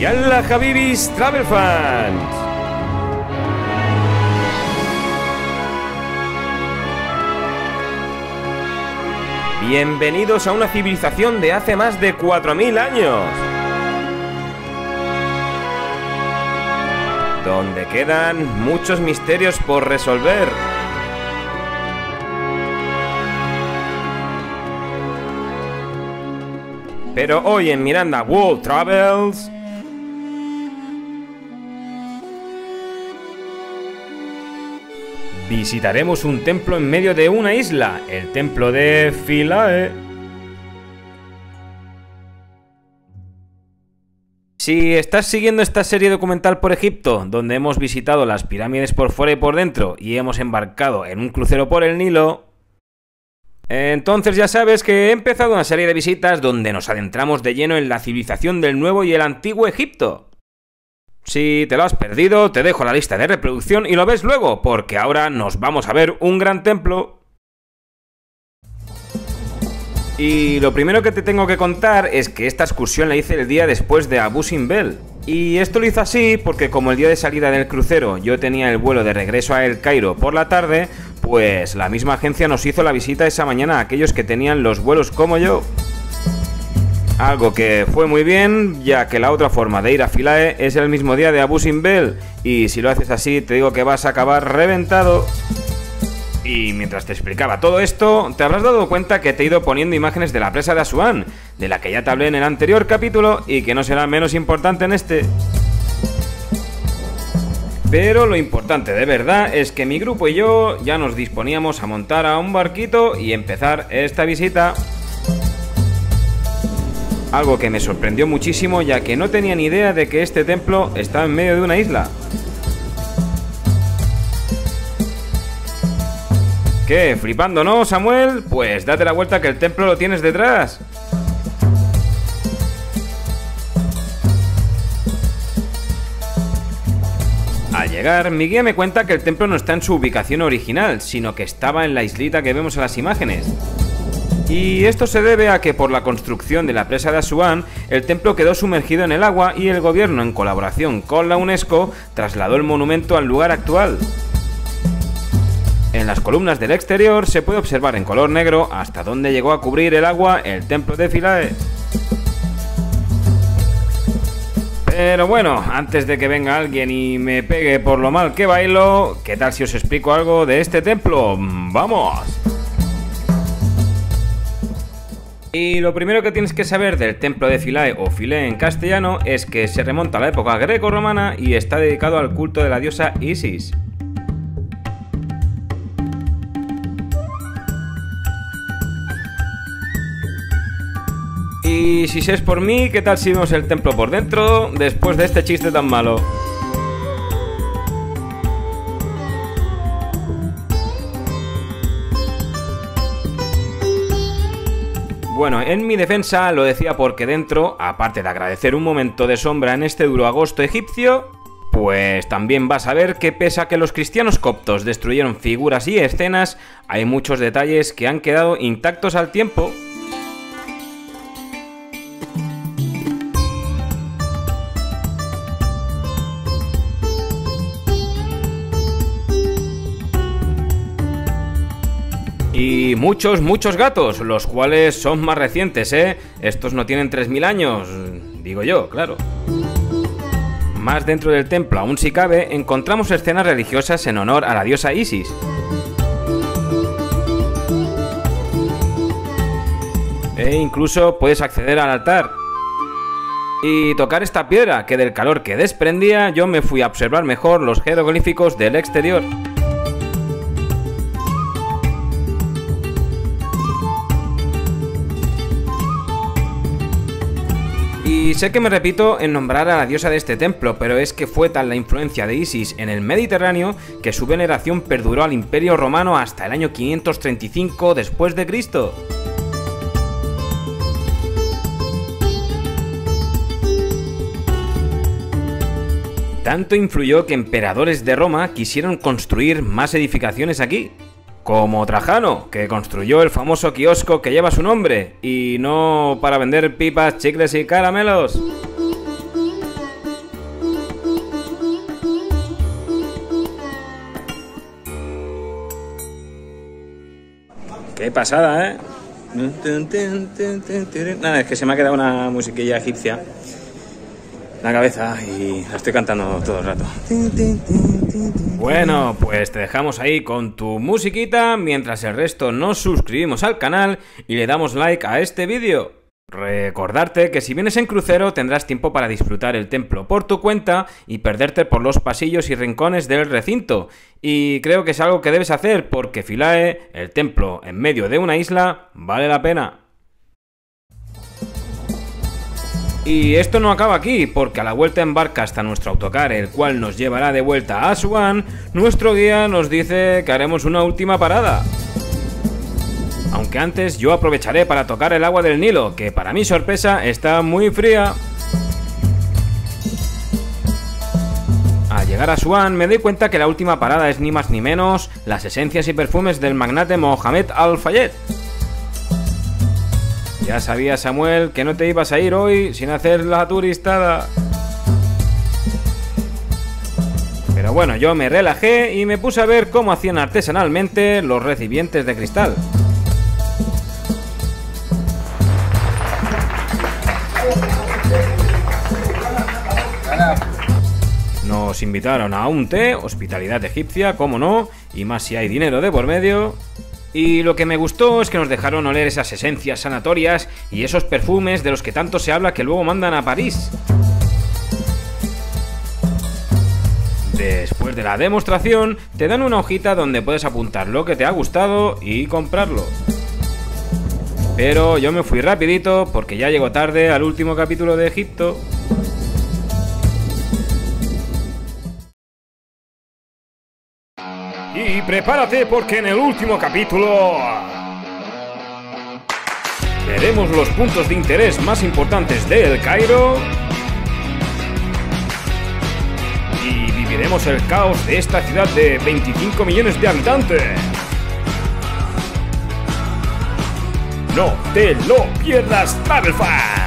Yalla Habibis Travel Fans. Bienvenidos a una civilización de hace más de 4.000 años. Donde quedan muchos misterios por resolver. Pero hoy en Miranda World Travels... Visitaremos un templo en medio de una isla, el templo de Philae. Si estás siguiendo esta serie documental por Egipto, donde hemos visitado las pirámides por fuera y por dentro y hemos embarcado en un crucero por el Nilo, entonces ya sabes que he empezado una serie de visitas donde nos adentramos de lleno en la civilización del Nuevo y el Antiguo Egipto. Si te lo has perdido, te dejo la lista de reproducción y lo ves luego, porque ahora nos vamos a ver un gran templo. Y lo primero que te tengo que contar es que esta excursión la hice el día después de Abu Simbel. Y esto lo hice así porque como el día de salida del crucero yo tenía el vuelo de regreso a El Cairo por la tarde, pues la misma agencia nos hizo la visita esa mañana a aquellos que tenían los vuelos como yo. Algo que fue muy bien, ya que la otra forma de ir a Philae es el mismo día de Abu Simbel, y si lo haces así te digo que vas a acabar reventado. Y mientras te explicaba todo esto, te habrás dado cuenta que te he ido poniendo imágenes de la presa de Asuán, de la que ya te hablé en el anterior capítulo y que no será menos importante en este. Pero lo importante de verdad es que mi grupo y yo ya nos disponíamos a montar a un barquito y empezar esta visita. Algo que me sorprendió muchísimo ya que no tenía ni idea de que este templo estaba en medio de una isla. ¿Qué? ¿Flipando, no, Samuel? Pues date la vuelta que el templo lo tienes detrás. Al llegar, mi guía me cuenta que el templo no está en su ubicación original, sino que estaba en la islita que vemos en las imágenes. Y esto se debe a que por la construcción de la presa de Asuán, el templo quedó sumergido en el agua y el gobierno, en colaboración con la UNESCO, trasladó el monumento al lugar actual. En las columnas del exterior se puede observar en color negro hasta dónde llegó a cubrir el agua el templo de Philae. Pero bueno, antes de que venga alguien y me pegue por lo mal que bailo, ¿qué tal si os explico algo de este templo? ¡Vamos! Y lo primero que tienes que saber del templo de Philae o Philae en castellano es que se remonta a la época greco-romana y está dedicado al culto de la diosa Isis. Y si es por mí, ¿qué tal si vemos el templo por dentro después de este chiste tan malo? Bueno, en mi defensa lo decía porque dentro, aparte de agradecer un momento de sombra en este duro agosto egipcio, pues también vas a ver que pese a que los cristianos coptos destruyeron figuras y escenas, hay muchos detalles que han quedado intactos al tiempo Y muchos, muchos gatos, los cuales son más recientes, ¿eh? Estos no tienen 3.000 años, digo yo, claro. Más dentro del templo, aún si cabe, encontramos escenas religiosas en honor a la diosa Isis. E incluso puedes acceder al altar. Y tocar esta piedra, que del calor que desprendía yo me fui a observar mejor los jeroglíficos del exterior. Y sé que me repito en nombrar a la diosa de este templo, pero es que fue tal la influencia de Isis en el Mediterráneo que su veneración perduró al Imperio Romano hasta el año 535 después de Cristo. Tanto influyó que emperadores de Roma quisieron construir más edificaciones aquí, como Trajano, que construyó el famoso kiosco que lleva su nombre, y no para vender pipas, chicles y caramelos. Qué pasada, ¿eh? Nada, es que se me ha quedado una musiquilla egipcia la cabeza y la estoy cantando todo el rato. Bueno, pues te dejamos ahí con tu musiquita mientras el resto nos suscribimos al canal y le damos like a este vídeo. Recordarte que si vienes en crucero tendrás tiempo para disfrutar el templo por tu cuenta y perderte por los pasillos y rincones del recinto. Y creo que es algo que debes hacer porque Philae, el templo en medio de una isla, vale la pena. Y esto no acaba aquí, porque a la vuelta en barca hasta nuestro autocar, el cual nos llevará de vuelta a Asuán, nuestro guía nos dice que haremos una última parada. Aunque antes yo aprovecharé para tocar el agua del Nilo, que para mi sorpresa está muy fría. Al llegar a Asuán me doy cuenta que la última parada es ni más ni menos las esencias y perfumes del magnate Mohamed Al-Fayed. Ya sabía Samuel que no te ibas a ir hoy sin hacer la turistada. Pero bueno, yo me relajé y me puse a ver cómo hacían artesanalmente los recipientes de cristal. Nos invitaron a un té, hospitalidad egipcia, como no, y más si hay dinero de por medio. Y lo que me gustó es que nos dejaron oler esas esencias sanatorias y esos perfumes de los que tanto se habla que luego mandan a París. Después de la demostración, te dan una hojita donde puedes apuntar lo que te ha gustado y comprarlo. Pero yo me fui rapidito porque ya llegó tarde al último capítulo de Egipto. Y prepárate porque en el último capítulo veremos los puntos de interés más importantes de El Cairo y viviremos el caos de esta ciudad de 25 millones de habitantes. No te lo pierdas, Battlefan.